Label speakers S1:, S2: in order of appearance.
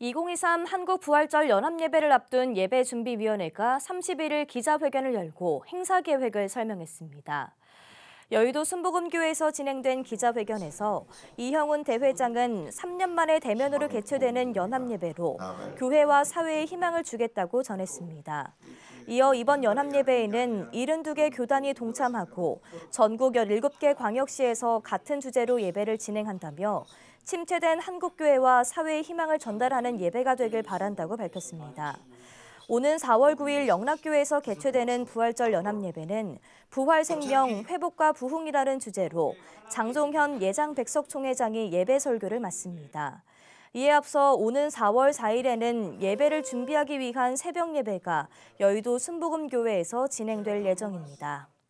S1: 2023 한국부활절 연합예배를 앞둔 예배준비위원회가 31일 기자회견을 열고 행사 계획을 설명했습니다. 여의도 순복음교회에서 진행된 기자회견에서 이형훈 대회장은 3년 만에 대면으로 개최되는 연합예배로 교회와 사회에 희망을 주겠다고 전했습니다. 이어 이번 연합예배에는 72개 교단이 동참하고 전국 17개 광역시에서 같은 주제로 예배를 진행한다며 침체된 한국교회와 사회의 희망을 전달하는 예배가 되길 바란다고 밝혔습니다. 오는 4월 9일 영락교회에서 개최되는 부활절 연합예배는 부활생명, 회복과 부흥이라는 주제로 장종현 예장 백석총회장이 예배 설교를 맡습니다. 이에 앞서 오는 4월 4일에는 예배를 준비하기 위한 새벽 예배가 여의도 순복음교회에서 진행될 예정입니다.